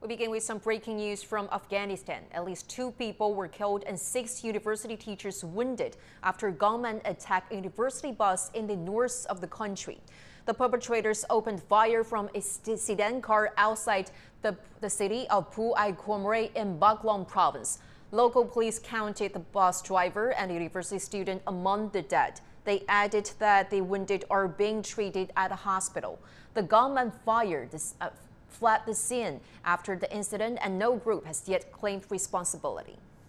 We begin with some breaking news from Afghanistan. At least two people were killed and six university teachers wounded after gunmen attacked a university bus in the north of the country. The perpetrators opened fire from a sedan car outside the, the city of Pul-e-Khumri in Baghlan province. Local police counted the bus driver and university student among the dead. They added that the wounded are being treated at a hospital. The gunman fired uh, fled the scene after the incident and no group has yet claimed responsibility.